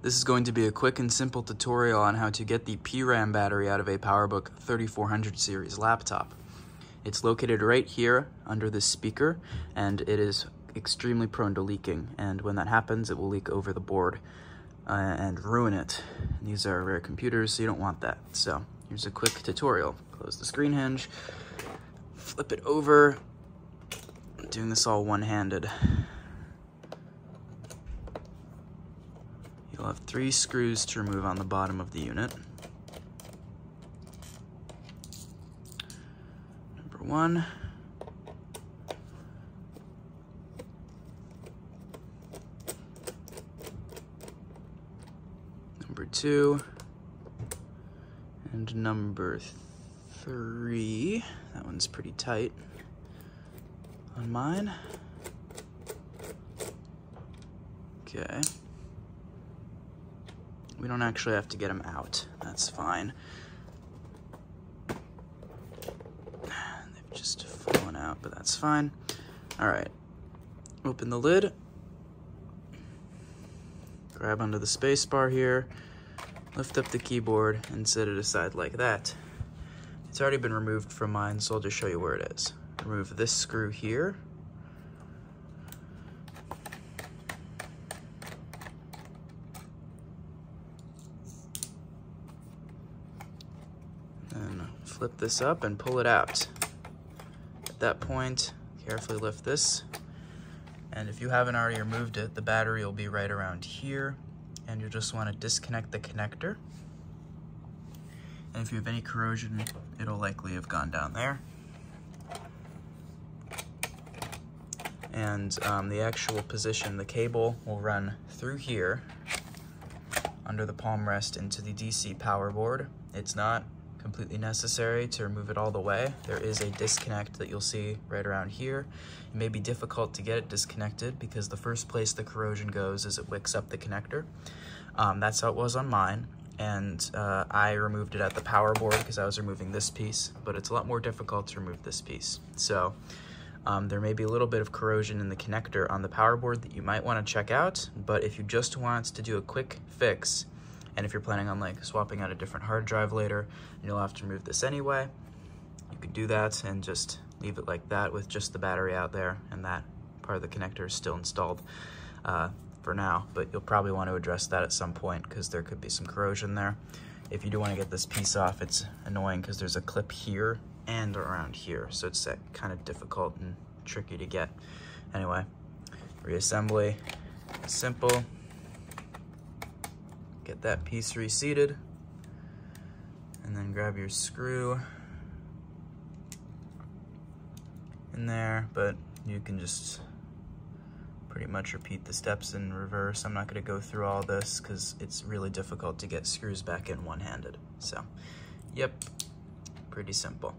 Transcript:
This is going to be a quick and simple tutorial on how to get the PRAM battery out of a PowerBook 3400 series laptop. It's located right here under this speaker and it is extremely prone to leaking and when that happens it will leak over the board uh, and ruin it. These are rare computers so you don't want that. So here's a quick tutorial. Close the screen hinge, flip it over, doing this all one-handed. You'll have three screws to remove on the bottom of the unit. Number one. Number two. And number three. That one's pretty tight on mine. Okay. We don't actually have to get them out. That's fine. They've just fallen out, but that's fine. All right. Open the lid. Grab onto the space bar here. Lift up the keyboard and set it aside like that. It's already been removed from mine, so I'll just show you where it is. Remove this screw here. Then flip this up and pull it out. At that point, carefully lift this. And if you haven't already removed it, the battery will be right around here. And you just want to disconnect the connector. And if you have any corrosion, it'll likely have gone down there. And um, the actual position, the cable will run through here under the palm rest into the DC power board. It's not completely necessary to remove it all the way. There is a disconnect that you'll see right around here. It may be difficult to get it disconnected because the first place the corrosion goes is it wicks up the connector. Um, that's how it was on mine and uh, I removed it at the power board because I was removing this piece, but it's a lot more difficult to remove this piece. So um, there may be a little bit of corrosion in the connector on the power board that you might want to check out, but if you just want to do a quick fix, and if you're planning on like swapping out a different hard drive later, you'll have to remove this anyway, you could do that and just leave it like that with just the battery out there and that part of the connector is still installed uh, for now, but you'll probably want to address that at some point because there could be some corrosion there. If you do want to get this piece off, it's annoying because there's a clip here and around here, so it's kind of difficult and tricky to get. Anyway, reassembly, simple. Get that piece reseated and then grab your screw in there, but you can just pretty much repeat the steps in reverse. I'm not gonna go through all this because it's really difficult to get screws back in one-handed. So, yep, pretty simple.